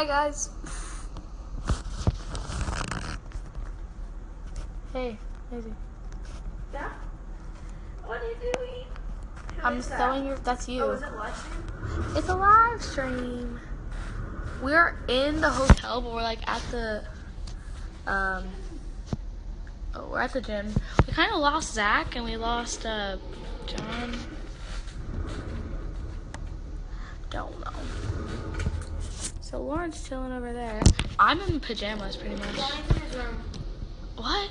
Hi guys. Hey, Maisy. Yeah? What are you doing? Who I'm throwing your. That's you. Oh, is it live stream? It's a live stream. We're in the hotel, but we're like at the. Um. Oh, we're at the gym. We kind of lost Zach and we lost uh, John. Don't know. So Lauren's chilling over there. I'm in pajamas pretty much. Johnny's in his room. What?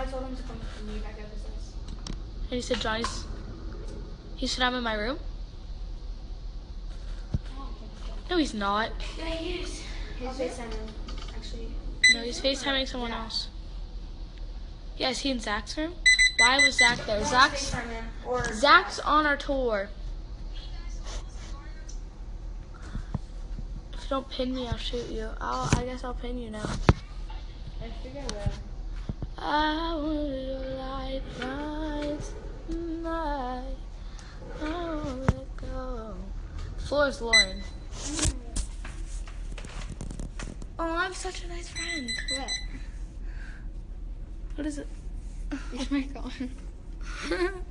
I told him to come to me back at business. And he said Johnny's. He said I'm in my room. No, he's not. Yeah, he is. His FaceTime actually. No, he's FaceTiming someone else. Yeah, is he in Zach's room? Why was Zach there? Zach's FaceTime him. Or Zach's on our tour. If you don't pin me, I'll shoot you. I'll, I guess I'll pin you now. I figure I will. I would light nights, night. I won't let go. Floor is Lauren. Oh, I'm such a nice friend. What? What is it? Oh my god.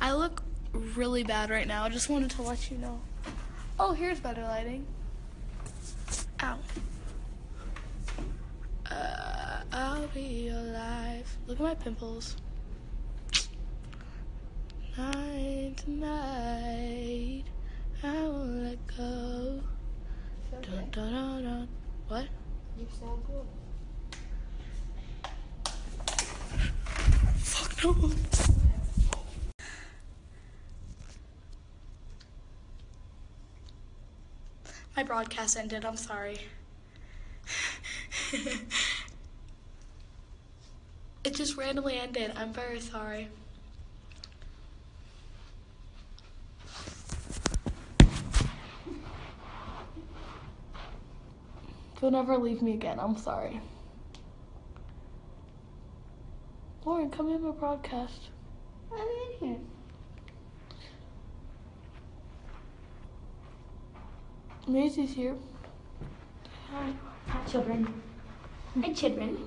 I look really bad right now. I just wanted to let you know. Oh, here's better lighting. Ow. Uh, I'll be alive. Look at my pimples. Night night, I won't let go. Dun, dun, dun, dun. What? You sound good. Fuck no. Broadcast ended. I'm sorry. it just randomly ended. I'm very sorry. You'll never leave me again. I'm sorry. Lauren, come in my broadcast. I'm in here. Maisy's here. Hi. Hi, children. Hi, children.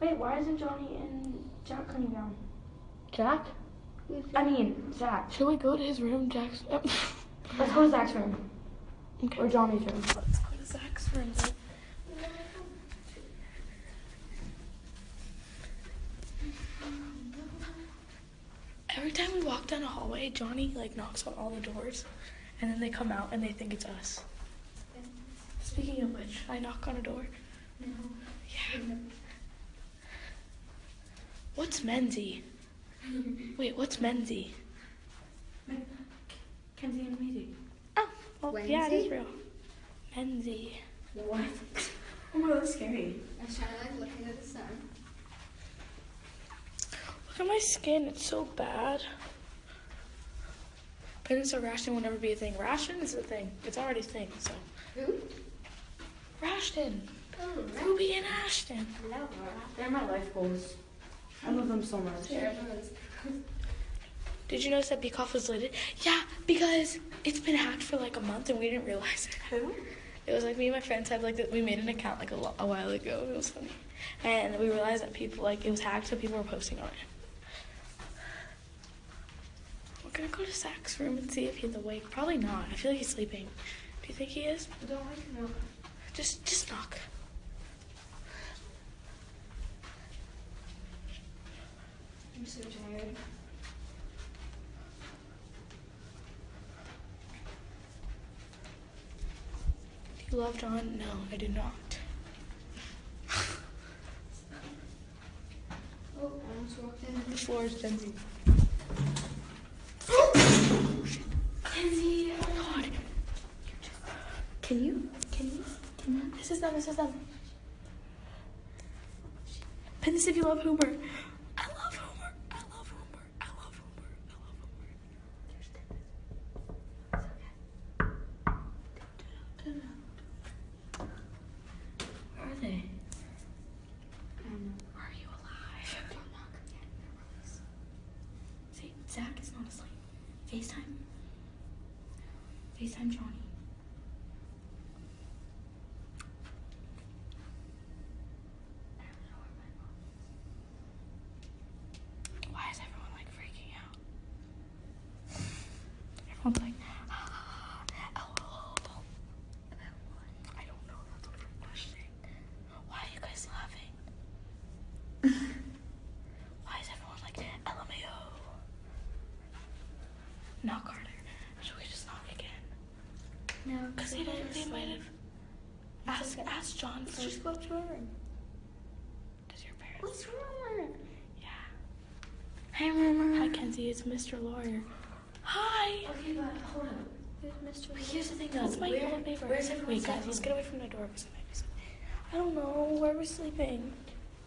Wait, why isn't Johnny and Jack coming down? Jack? I mean, Zach. Should we go to his room, Jack's? Let's go to Zach's room. okay. Or Johnny's room. Let's go to Zach's room. then. Every time we walk down a hallway, Johnny like knocks on all the doors, and then they come out and they think it's us. Speaking of which, I knock on a door. Yeah. What's Menzie? Wait, what's Menzie? Kenzie and Maisy. Oh, well, yeah, it is Menzie? real. Menzie. What? Oh my god, that's scary. I was trying to like looking at the sun. Look at my skin, it's so bad. Peninsula ration will never be a thing. Ration is a thing. It's already a thing, so. Who? Rashton. Oh, Ruby and Ashton. Laura. They're my life goals. I love them so much. Everyone's. Did you notice that Bekoff was deleted? Yeah, because it's been hacked for like a month and we didn't realize it. Who? It was like me and my friends had like that. We made an account like a, lo- a while ago. It was funny, and we realized that people like it was hacked, so people were posting on it. We're gonna go to Zach's room and see if he's awake. Probably not. I feel like he's sleeping. Do you think he is? Don't like know. Just, just knock. I'm so tired. Do you love John? No, I do not. Oh, I almost walked in. The floor is Jenzy. Kenzie. Oh god. Can you? Can you? Can you? This is them, this is them. Pin this if you love Hoomer. I love Hoomer. I love Hoomer. I love Hoomer. I love Hoomer. Where are they? I don't know. Are you alive? Don't knock again. See, FaceTime. FaceTime Johnny. Why is everyone like freaking out? Everyone's like, oh, I don't know. That's a weird question. Why are you guys laughing? Why is everyone like, LMAO? Knock harder. Should we just knock again? No, Because they, don't- they might have. Ask, ask John Let's first. just go up to her room. Does your parents? Let's run. Yeah. Hi, Mama. Hi, Kenzie. It's Mr. Lawyer. Hi. Okay, but hold on. Who's Mr. But here's the thing, though. That's my Where- old neighbor. Where's everyone Wait, guys, let's get away from the door. because I might sleeping. I don't know where we're sleeping.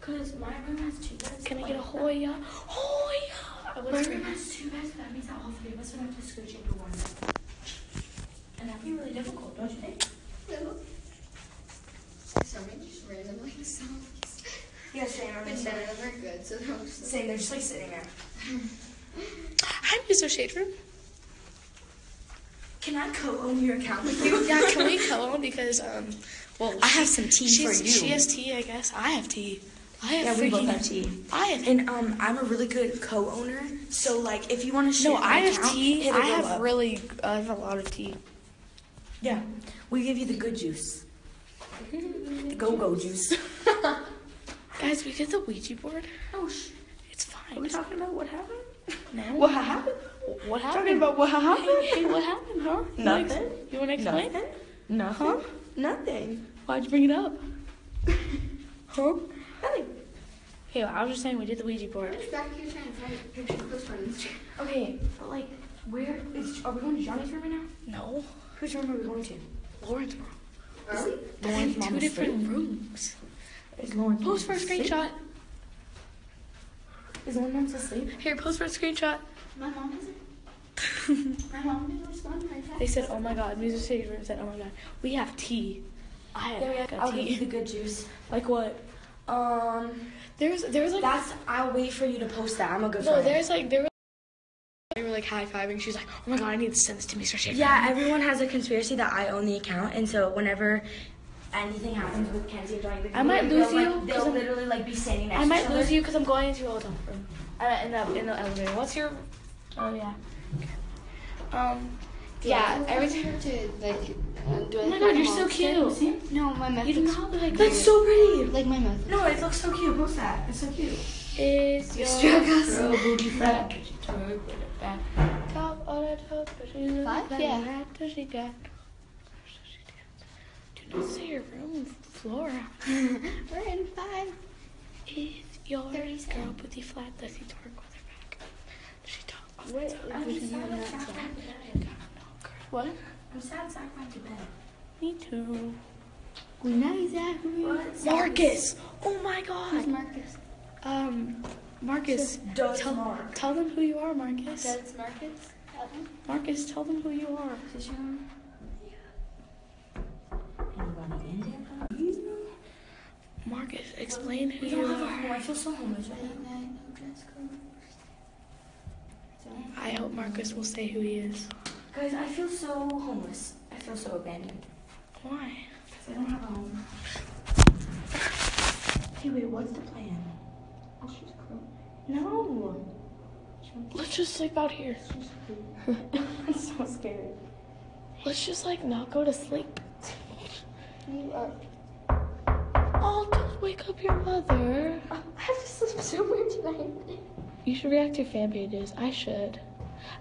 Cause my room has two beds. Can I get a like, Hoya? Hoya! My What's room your has two beds. That means that all three of us would have to scooch into one bed. And that'd be really difficult, don't you think? Just randomly songs. Yeah, same. But none of them are good, so they're just Same. They're just like sitting there. Hi, Mr. Shade Room. Can I co-own your account with you? Yeah, can we co-own because um, well, I have some tea she's, for you. She has tea, I guess. I have tea. I have Yeah, we both have tea. I have. And um, I'm a really good co-owner. So like, if you want to share No, I have account, tea. I have up. really. I have a lot of tea. Yeah, we give you the good juice. The go-go juice. Guys, we did the Ouija board. Oh, sh- It's fine. are we talking about what happened? No. What happened? What happened? Talking about what happened? Hey, hey, what happened, huh? You wanna Nothing. You want to explain? Nothing. Nothing. Huh? Nothing. Why'd you bring it up? Huh? Nothing. Hey, I was just saying we did the Ouija board. Just back here trying to find a picture of Chris Friends. Okay, but like, where is? Are we going to Johnny's room right now? No. Whose room are we going to? Lauren's room. Are we? They're in two different asleep? rooms. Is Lauren? Post for a screenshot. Is Lauren mom's asleep? Here, post for a screenshot. My mom hasn't. My mom didn't respond to my text. They said, "Oh my God." Music City room said, "Oh my God, we have tea." I have Yeah, got I'll give you tea. the good juice. Like what? Um, There's, there's like that's. I'll wait for you to post that. I'm a good no, friend. there's like there were. They were like high fiving. She's like, "Oh my God, I need to send this to Mr. Shaver." Yeah, everyone has a conspiracy that I own the account, and so whenever anything happens with Kenzie and Johnny, the I might they'll, lose like, They'll I'm- literally like be standing next I to might each other. lose you because I'm going into your hotel room. Uh, in the in the elevator. What's your? Oh yeah. Um. Yeah. Everything. to like. uh, Do Oh my God, you're so cute. See? No, my mouth. You don't look like That's so pretty. like my mouth. No, it looks so cute. Post that. It's so cute. Is your girl booty fat? Does she twerk with it back? Top of the top, does she Five? Yeah. that? Does she got? Does she dance? Do not say your room, Flora. We're in five. Is your 37. girl booty flat? Does she twerk with her back? Does she talk? Oh, What? it's- I'm sad that not Zach so? went to bed. What? I'm sad Zach went to bed. Me too. We know exactly. What? Marcus! Oh my God. Who's! Marcus? Um, Marcus, Does tell, Mark. tell them who you are, Marcus. That's Marcus. One? Marcus, tell them who you are. Is this your? Marcus, explain who you don't have a are. home. I feel so homeless right Late now. night, no dress code. So, I hope Marcus will say who he is. Guys, I feel so homeless. I feel so abandoned. Why? Because I don't have a home. Hey, wait, what's the plan? Let's just go. No. Let's just sleep out here. I'm so scared. Let's just like not go to sleep. You are. Oh, don't wake up your mother. I have to sleep somewhere tonight. You should react to fan pages. I should.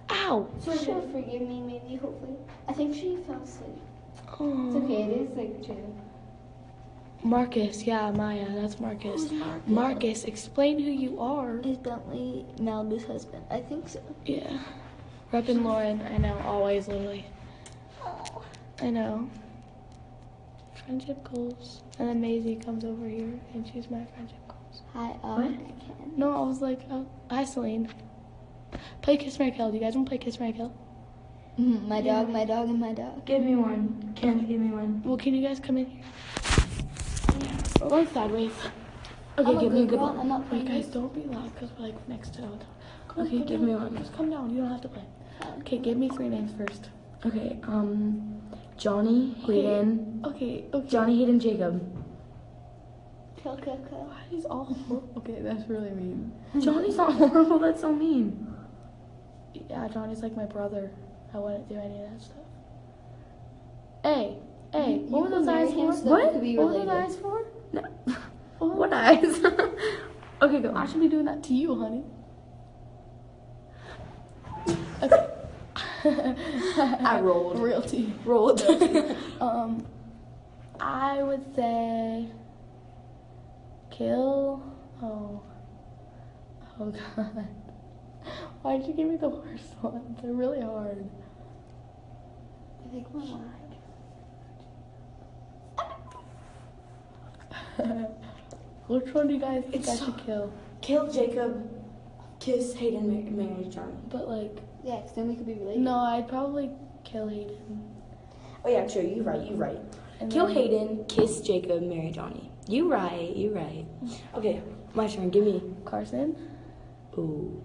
Ow! So she'll forgive me, maybe, hopefully. I think she fell asleep. It's Oh. okay, it is like two. Marcus, yeah, Maya, that's Marcus. Who's Marcus? Marcus, explain who you are. Is Bentley Malibu's husband? I think so. Yeah. Rep and Lauren, I know, always, literally. I know. Friendship goals. And then Maisy comes over here and she's my friendship goals. Hi, uh, What? I can. No, I was like, oh, hi, Celine. Play Kiss Marry Kill. Do you guys want to play Kiss Marry Kill? Mhm, My dog, my dog, and my dog. Give me one. Ken, give me one. Well, can you guys come in here? One sideways. Okay, I'm a give me a good girl, one. I'm not Wait, guys, don't be loud because we're like next to the hotel. Come Okay, give down. me one. Just come down. You don't have to play. Okay, give me three names first. Okay, um, Johnny, Hayden, Okay, okay. Johnny, Hayden, Jacob. Kill, kill. Why He's all horrible. Okay, that's really mean. Johnny's not horrible. That's so mean. Yeah, Johnny's like my brother. I wouldn't do any of that stuff. Hey, hey, You- what were those eyes for? so that we What? What were those eyes for? No. What? What eyes? okay, go. I should be doing that to you, honey. Okay. I rolled. Realty. Rolled. Um, I would say kill. Oh. Oh God. Why did you give me the worst ones? They're really hard. I think my Which one do you guys think It's I so- should kill? Kill Jacob. Kiss Hayden. ma- Marry Johnny. But like, Yeah, 'cause then we could be related. no, I'd probably kill Hayden. Oh yeah, true. You're right. You're right. And Kill then- Hayden. Kiss Jacob. Marry Johnny. You right. You right. Okay, my turn. Give me. Carson, Ooh.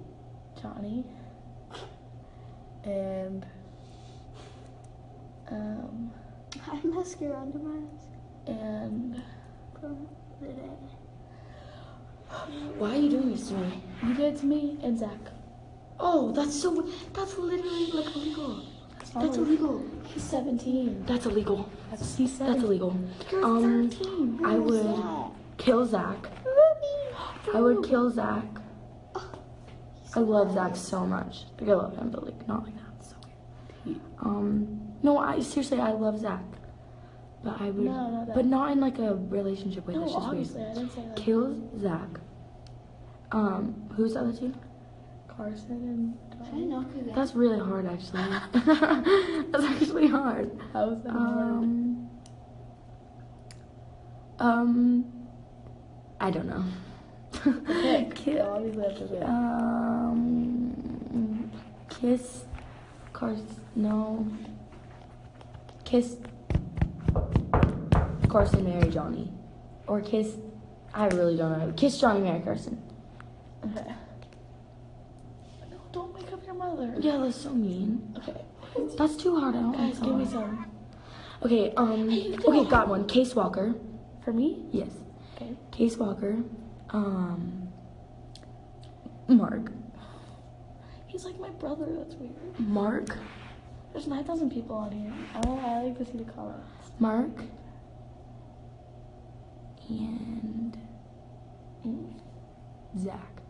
Johnny, and um, I have mascara under my eyes and from the day. Why are you doing this to me? you did it to me and Zach. Oh, that's so. That's literally like illegal. That's illegal. He's 17. That's illegal. That's he's That's illegal. You're Um, 13. I would that? kill Zach. I would kill Zach. I love Zach so much. Like I love him, but like not like that. So. Um, no, I seriously I love Zach, but I would, No, not that. but not in like a relationship with. No, it's just obviously, weird. I didn't say that. Kill Zach. Um, who's the other two? Carson and I didn't know that. That's really hard, actually. That's actually hard. How was that hard? Um, um, I don't know. Pick. Ki- No, obviously have to pick. um, kiss, Carson. no. Kiss, Carson, marry Johnny, or kiss. I really don't know. Kiss Johnny, marry Carson. Okay. No, don't wake up your mother. Yeah, that's so mean. Okay. That's too hard. I don't Guys, like give me some. Okay, um, Hey, okay, got one. Case Walker. For me? Yes. Okay. Case Walker. Um, Mark. He's like my brother. That's weird. Mark. There's 9,000 people on here. I, I like to see the comments. Mark. And. Zach.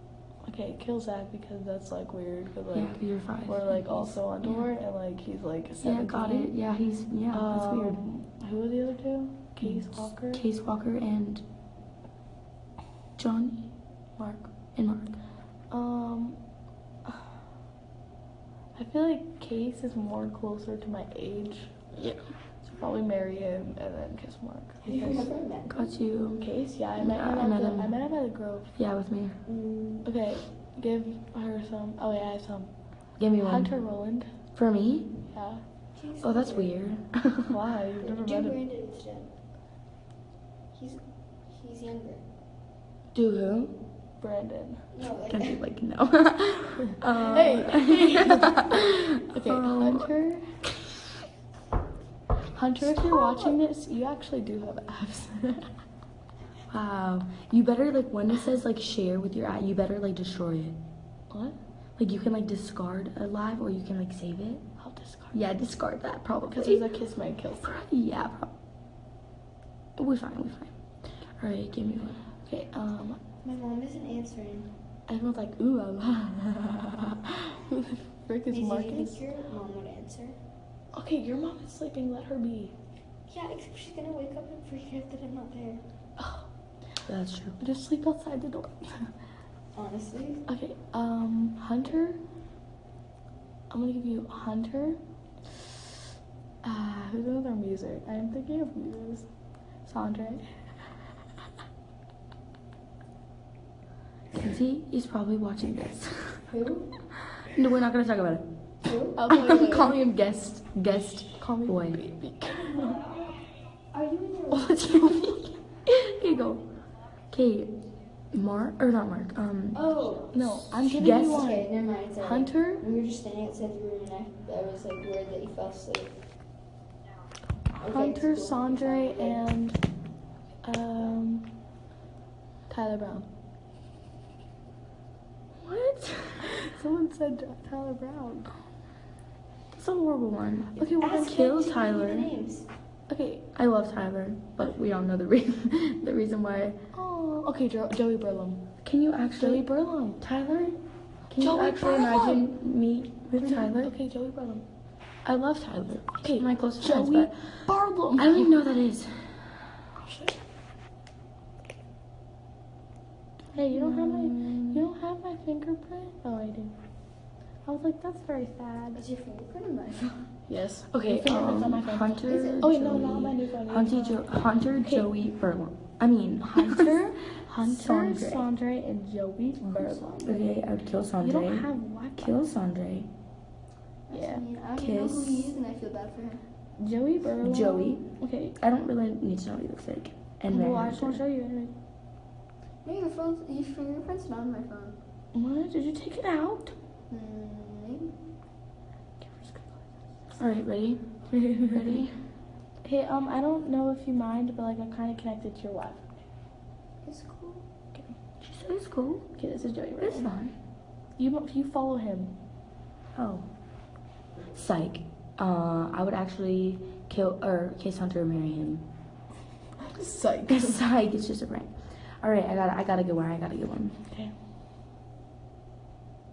Okay, kill Zach because that's like weird. Because Yeah, like you're five. we're like also on Yeah. tour and like he's like Yeah, 17. got it. Yeah, he's yeah. that's weird. Um, Who are the other two? Case Walker, Case Walker and Johnny Mark. and Mark. Um, I feel like Case is more closer to my age. Yeah. So probably marry him and then kiss Mark. Have you Because- met? Got you. Case, yeah, I met Yeah, him I at met the, him. I met him at the Grove. Yeah, with me. Mm, Okay, give her some. Oh yeah, I have some. Give me one. Hunter Rowland. For me? Yeah. he's Oh, that's older. weird. Why? You've never Do met him. Brandon instead. He's he's younger. Do who? Brandon. No, like Don't you like no? um, Hey, Okay, um, Hunter. Hunter, if you're watching this, you actually do have abs. Wow. You better like when it says like share with your eye, you better like destroy it. what? Like you can like discard a live or you can like save it. I'll discard. Yeah, discard that probably. Because there's a kiss my kill. sign. yeah, probably. We fine, We're fine. All right, give me one. Okay, um, my mom isn't answering. everyone's like, ooh, la la. Who the frick is Maisy, do you think your mom would answer? Okay, your mom is sleeping. Let her be. Yeah, except she's gonna wake up and freak out that I'm not there. Oh, That's true. Just sleep outside the door. Honestly. okay, um, Hunter. I'm gonna give you Hunter. Ah, who's another music? I'm thinking of muses. Sandre. Kenzie is probably watching this. Who? no, we're not gonna talk about it. Who? I'll tell you I'm calling him guest guest Call me boy. baby. Are you in your What's your Okay, go. Okay. Mark or not Mark? Um, Oh. No, I'm giving Guess. you one. Okay, never mind. It's alright. Hunter, We were just standing outside the room and I, I was like worried that you fell asleep. Okay, Hunter, cool. Sandre, and um, Tyler Brown. what? Someone said Tyler Brown. That's a horrible one. Okay, we're gonna kill him to give you the Tyler. Okay. I love Tyler, but we all know the reason. the reason why. Oh, okay, jo- Joey Birlem. Can you actually Joey Birlem. Tyler? Can Joey you actually Birlem. imagine me with Tyler? Okay, Joey Birlem. I love Tyler. Okay, my closest friends, Joey but Birlem. I don't even know who that is. Hey, you don't have my you mm. don't have my fingerprint? Oh, I do. I was like, that's very sad. Is your fingerprint in my phone? Yes. Okay, My fingerprint's on my um, phone. Hunter. Oh wait, no, not my new phone. Hunter, jo- Hunter Joey Birlem. I mean, Hunter, Hunter, Sandre. Sandre, and Joey Birlem. Okay, I would kill You don't Sandre. have Wi-Fi. Kill Sandre. Yeah. I mean, I don't even know who he Kiss. is and I feel bad for him. Joey Birlem. Joey. Okay. I don't really need to know what he looks like. And well, marry I just want to show you anyway. No, your phone's, your fingerprint's not on my phone. What? Did you take it out? All right, ready? Ready? Hey, um, I don't know if you mind, but like I'm kind of connected to your Wi-Fi. It's cool. She said it's cool. Okay, this is Joey It's fine. You you follow him. Oh. Psych. Uh, I would actually kill or kiss Hunter and marry him. Psych. Psych. It's just a prank. All right, I got. to I gotta get one. I gotta get one. Okay.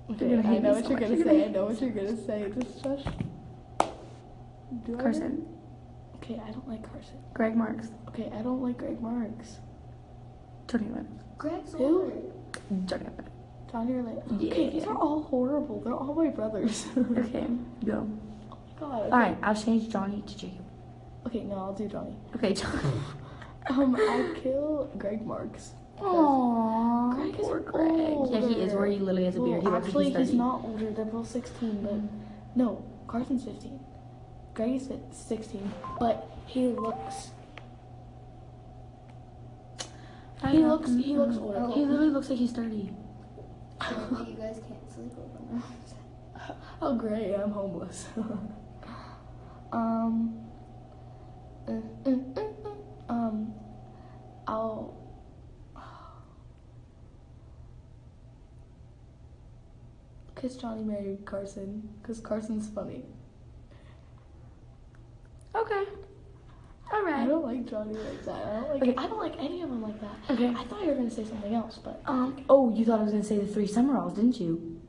You're I know what so you're gonna say. I know what you're gonna say. Just shush. Do I Carson. Okay, I don't like Carson. Greg Marks. Okay, I don't like Greg Marks. Tony Lynn. Greg's Who? older. Johnny Lynn. Johnny or Lane. Okay, these are all horrible. They're all my brothers. Okay, go. Oh my God. All right, I'll change Johnny to Jacob. Okay, no, I'll do Johnny. Okay, Johnny. Um, I kill Greg Marks. Aww, Greg is poor Greg. Yeah, he is. Where he literally has a beard. He Well, looks actually, like he's, he's not older. They're both 16, but no, Carson's 15. Greg is 16, but he looks. He looks. He looks older. He literally looks like he's 30. Apparently you guys can't sleep over now. oh great! I'm homeless. um. uh, uh, uh, uh, um. I'll. Kiss Johnny marry Carson, cause Carson's funny. Okay. All I don't like Johnny like that. I don't like. Okay. I don't like any of them like that. Okay. I thought you were gonna say something else, but Um. Oh, you thought I was gonna say the three Summeralls, didn't you?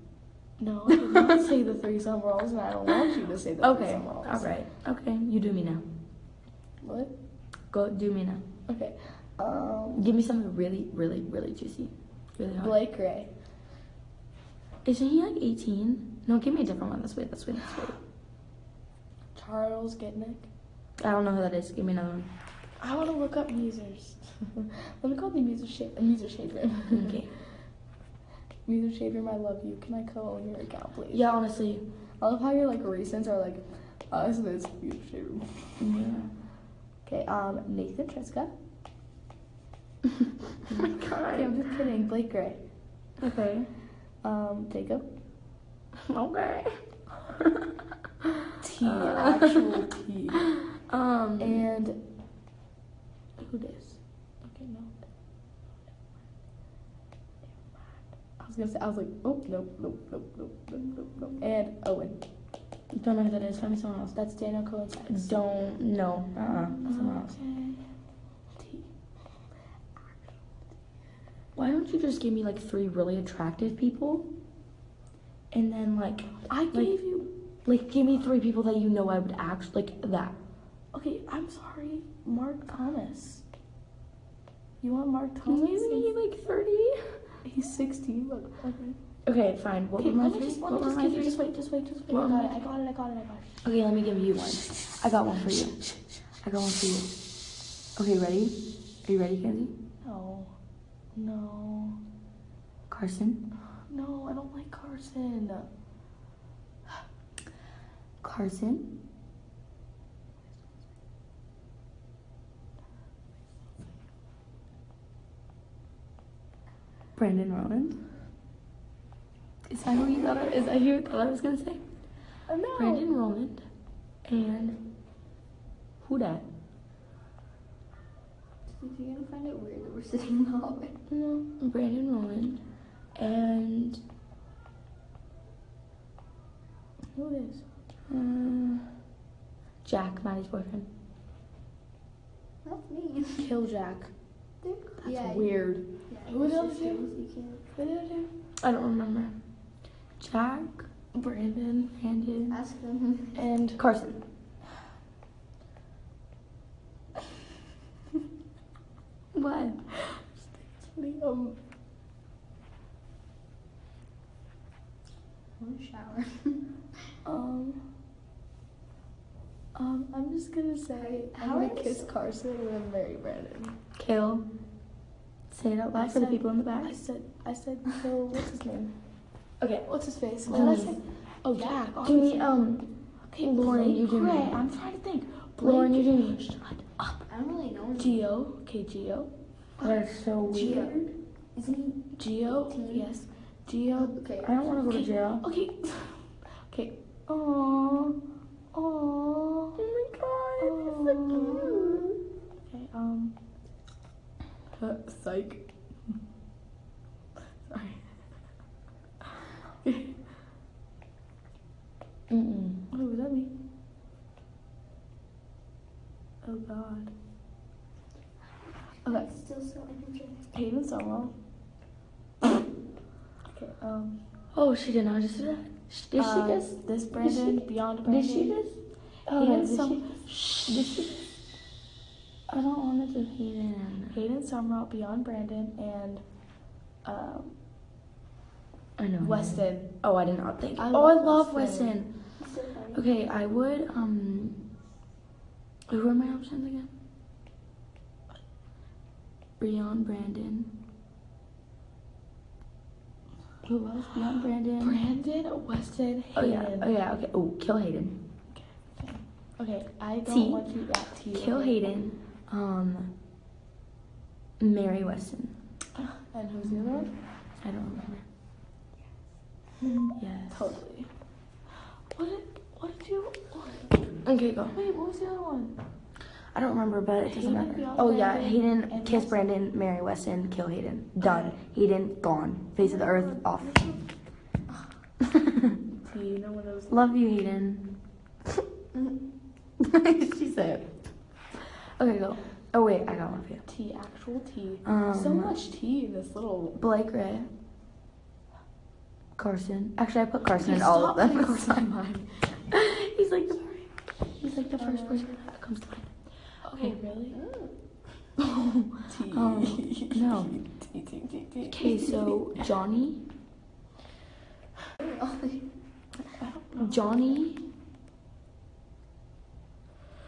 no, I did not say the three Summeralls, and I don't want you to say the three Okay. Summeralls. All right. Okay. You do me now. What? Go do me now. Okay. Um. Give me something really, really, really juicy. Really hard. Blake Gray. Isn't he like 18? No, give me a different one. That's weird. That's weird. That's weird. Charles Gitnick. I don't know who that is. Give me another one. I want to look up musers. Let me call the Muser Shaper. Muser Shaper. Okay. Muser I love you. Can I co-own your account, please? Yeah, honestly. I love how your like recents are like us it's Muser. Yeah. Okay. Um, Nathan Triska. oh my Okay, god. I'm just kidding. Blake Gray. Okay. Um, Jacob. Okay. T. Uh. Actual T. Um. And who this? Okay, no. I was gonna say I was like, oh nope, nope, nope, nope, nope, nope, nope. And Owen. don't know who that is. Tell me someone else. That's Daniel Cohen's ex. Don't know. Uh. uh Someone else. Okay. T. Why don't you just give me like three really attractive people, and then like I Like- gave you. like give me three people that you know I would act like that. Okay, I'm sorry, Mark Thomas. You want Mark Thomas? Isn't he like thirty? He's 16. Look. Okay. Okay, fine. What Okay, were my three? just, What were my three? Just wait, just wait, just wait. What I got it. I got it. I got it. I got it. Okay, let me give you one. I got one for you. I got one for you. Okay, ready? Are you ready, Kenzie? No. Carson. No, I don't like Carson. Carson. Brandon Rowland. Is that who you thought? I, is that who you thought I was gonna say? Oh, no. Brandon Rowland and who that? Is he gonna find it weird that we're sitting in the hallway? No, Brandon Rowland and who it is? Uh, Jack, Maddie's boyfriend. That's me. Kill Jack. That's That's weird. Yeah, Who the other two? girls, you can't- did I do? I don't remember. Jack, Brandon Brandon, Ask them. and Carson. What? um. I want to shower. Um, um, I'm just gonna say I'm gonna kiss so- Carson and then marry Brandon. Kill. Say it out loud I for the people in the back. I said, I said, kill. What's his name? Okay. What's his face? What did I say? Oh, Jack. Give me um. Okay, Lauren, you do me. I'm trying to think. Lauren, you do me. Up. I don't really know. Geo. Okay, Geo. That's so Geo. weird. Isn't Geo. Teen? Yes. Geo. Okay. I don't want to go to jail. Okay. Okay. Aww. Aww. Oh my god, it's so Okay. Um. Uh, psych. Sorry. Mm-mm. Oh, was that me? Oh God. Okay. It's still so energetic. Hayden Solo. okay. Um. Oh, she did not just do that. Sh- Did um, she just? This Brandon, she- Beyond Did she just? Oh, Hayden did Sum- she? Did she? I don't want to do Hayden. Hayden Summerall, Beyond Brandon, and um, I know. Weston. Oh, I did not think. I oh, I love love Weston. Weston. So funny. Okay, I would um. Who are my options again? Beyond Brandon. Who else? Beyond Brandon. Brandon, Weston, Hayden. Oh yeah. Oh yeah. Okay. Oh, kill Hayden. Okay, Okay. I don't T. want you. T. Kill. Hayden. Um. Marry Weston. And who's the other one? I don't remember. Yes. Totally. What What did you? Okay, go. Wait, what was the other one? I don't remember, but it doesn't Hayden, matter. Oh yeah, Hayden, kiss Weston. Brandon, marry Weston, kill Hayden. Done. Hayden gone. Face of the earth off. T. No one. Love you, Hayden. she said. Okay, go. Oh wait, I got one for you. T. Actual T. Um, so much T in this little. Blake Ray. Carson. Actually, I put Carson in all of them. Carson in mine. He's like the he's like the first person that comes to mind. Okay, really? T. Um, no. Okay, so Johnny, Oh, I don't know. Johnny,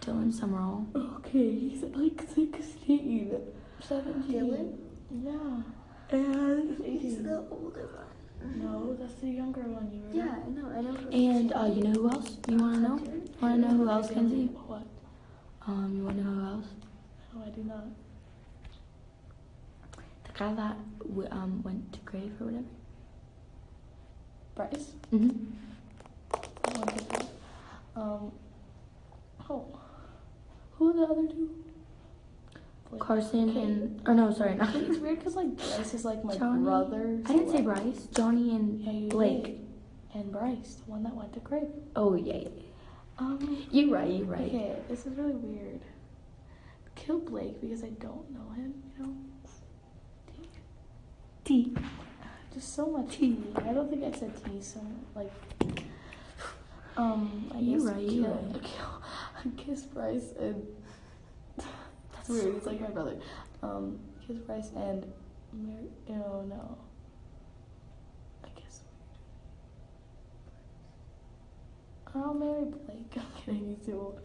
Dylan Summerall, Okay, he's like 16. 17. Dylan? Yeah. And He's the older one. No, that's the younger one. You were Yeah, I know. I know. and uh, you know who else? You want to know? Want to know who else, Kenzie? What? Um, you want to know who else? No, I do not. The guy that w- um went to grave or whatever. Bryce? Mhm. I want to do that. Um. Oh. Who are the other two? Carson and or no, sorry, not. It's weird because like Bryce is like my Johnny. brother. I didn't so, say Bryce. Johnny and Yeah, Blake. did. And Bryce, the one that went to grave. Oh yeah, yeah. Um. You right, you right. Okay, this is really weird. Kill Blake because I don't know him. You know. T. Just so much T. I don't think I said T. So like. Um. I You guess right, you kill, right. Kill, kiss Bryce and. Weird. It's like my brother. Um. Kiss Bryce and. Mary. Oh no. I guess. I'll marry Blake. I'm kidding. He's too old.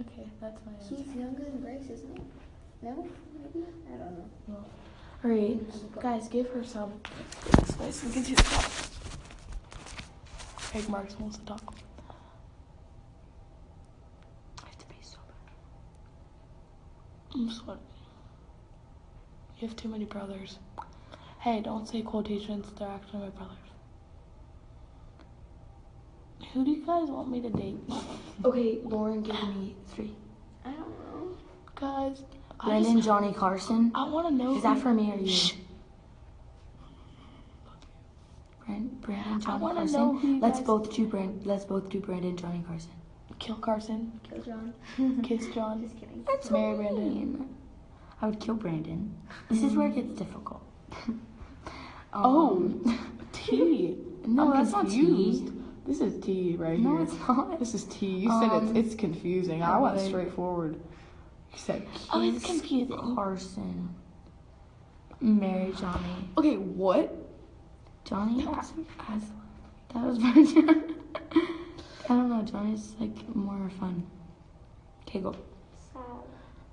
Okay, that's my answer. He's younger than Bryce, isn't he? No? Maybe? I don't know. Well, All right. guys, give her some. This way so we can see the top. Craig Marks wants to talk. I have to be so bad. I'm sweating. You have too many brothers. Hey, don't say quotations. They're actually my brothers. Who do you guys want me to date? Okay, Lauren, give me three. I don't know. Guys, I, Brandon, just, Johnny Carson. I want to know. Is that for me or you? Shh. Brandon, Brandon, Johnny wanna Carson. know who you let's guys- both do Brand. Let's both do Brandon, Johnny Carson. Kill Carson. Kill John. Kiss John. Just kidding. That's Marry Brandon. I would kill Brandon. This is where it gets difficult. Oh, Um, T. No, I'm that's not T. This is T right No, here. it's not. This is T. You said Um, it's it's confusing. I went okay. straight forward. You said Oh, it's kiss confusing. Carson. Marry Johnny. Okay, what? Johnny as, as that was Brandon. I don't know. Johnny's like more fun. Okay, go. Sad.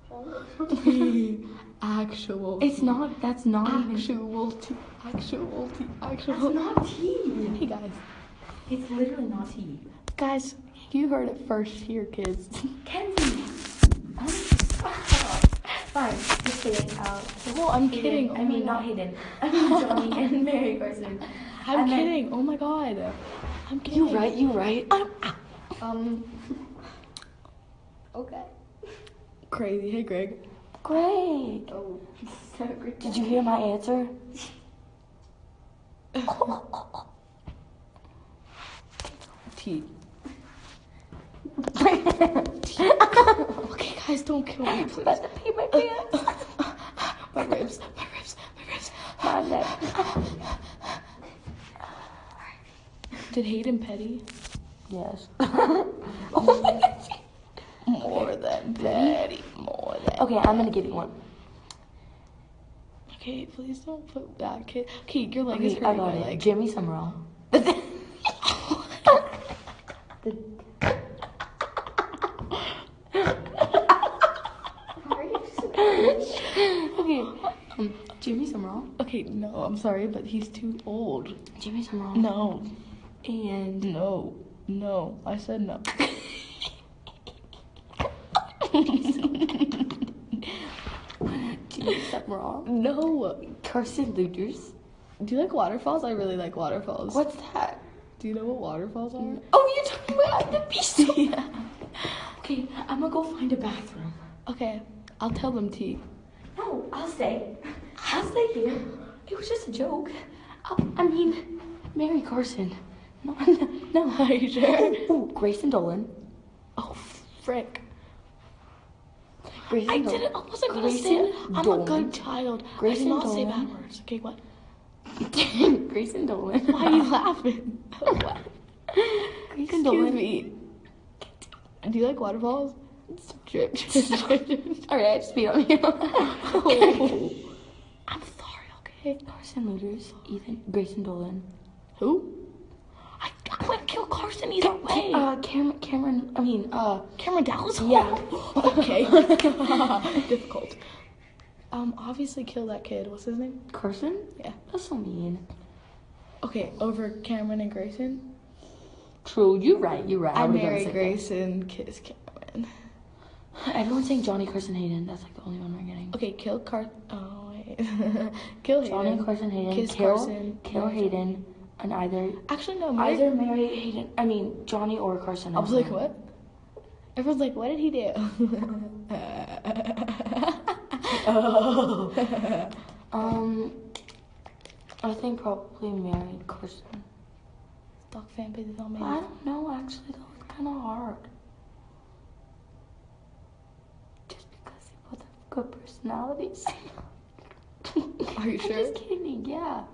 John. Actual. It's not. That's not even. actual T. Actual T. That's Actual. not tea. Hey guys, It's literally not tea. guys, you heard it first here, kids. Kenzie. Fine. Just kidding. Uh, No, I'm Hayden- kidding. I Oh mean, not God. Hayden. I mean Johnny and marry Carson. I'm meant- kidding. Oh my god. I'm kidding. You right. You right. Um. Okay. Crazy. Hey, Greg. Greg. Oh. So great. Did you hear my answer? T. Okay, guys, don't kill me, please. About to pee my pants. my ribs. My ribs. My ribs. My neck. Did Hayden Petty? Yes. oh my God. More than Petty. More than. Okay, I'm gonna give you one. Okay, please don't put that kid. Okay, your leg is Okay, I hurting. got my it. leg. Jimmy Summerall. Are you so okay. Um, Jimmy Summerall. Okay, no, I'm sorry, but he's too old. Jimmy Summerall. No, And no, no. I said no. Jimmy Summerall. No. Carson Lueders. Do you like waterfalls? I really like waterfalls. What's that? Do you know what waterfalls are? Oh, you're talking about the beast. yeah. Okay, I'm gonna go find a bathroom. Okay, I'll tell them T. No, I'll stay. I'll stay here. It was just a joke. I, I mean, marry Carson. No, no. Are you sure? Ooh, oh, Grayson Dolan. Oh, frick. Grayson I Dolan. didn't. I wasn't gonna say it. I'm a good child. I Grayson did not say Dolan. bad words. Okay, what? Grayson Dolan. Why are you laughing? what? Grayson Excuse Dolan. me. Do you like waterfalls? Drip, drip, drip, drip. Alright, I just beat on you. Oh. I'm sorry. Okay. Carson Lueders. Ethan. Grayson Dolan. Who? I, I would kill Carson either way. Uh, Cameron. Cameron. I mean, uh, Cameron Dallas. Yeah. okay. Difficult. Um, obviously kill that kid. What's his name? Carson. Yeah. That's so mean. Okay, over Cameron and Grayson. True. You're right. You're right. I would've done marry the same Grayson, kiss Cameron. Everyone's saying Johnny Carson Hayden. That's like the only one we're getting. Okay, kill Car. Oh wait. kill Hayden. Johnny Carson Hayden. Kiss kill, Carson. Kill Hayden. And either Actually, no. Marry. either marry Hayden. I mean Johnny or Carson. I was like, what? Everyone's like, what did he do? Um, I think probably marry Carson. Stock fan page is on me. I don't know. Actually, that was kind of hard. Just because they both have good personalities. Are you I'm sure? just kidding. Yeah.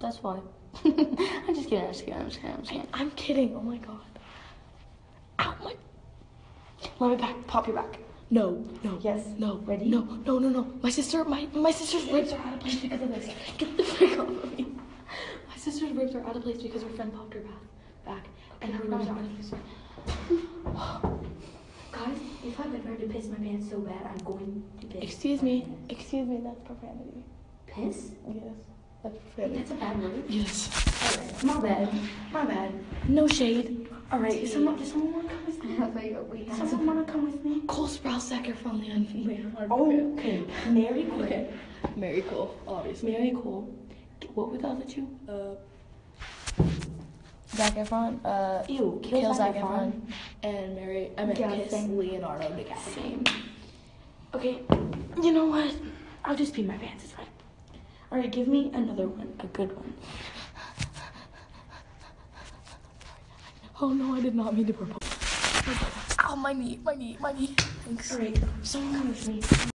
That's why. I'm just kidding. I'm just kidding. I'm just kidding. I'm just kidding. I'm kidding. Oh my god. Ow my. Let me back. Pop your back. No, no. Yes. No. Ready? No, no, no, no. My sister, my my sister's ribs are out of place because of this. Get the frick off of me. My sister's ribs are out of place because her friend popped her back, back, and her ribs are out of place. Guys, if I've ever to piss my pants so bad, I'm going to piss. Excuse me. pants. Excuse me. That's profanity. Piss? Yes. That's a bad word. Yes. Alright, My bad. My bad. No shade. All right. Someone, does someone want to come with me? I thought you wait. Someone want to come with me? Cole Sprouse, Zac Efron, Leonardo. Oh, okay. Marry Cole. Okay. Marry Cole, obviously. Marry Cole. What were the other two? Uh, Zac Efron, uh, Ew. Kill, Kill Zac Zac Efron. Efron, and Mary, I mean, Yeah, kiss same. Leonardo DiCaprio. Same. Okay. You know what? I'll just pee my pants. All right. Give me another one. A good one. Oh no, I did not mean to propose. Ow, my knee, my knee, my knee. Thanks. All right. Someone come with me.